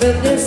believe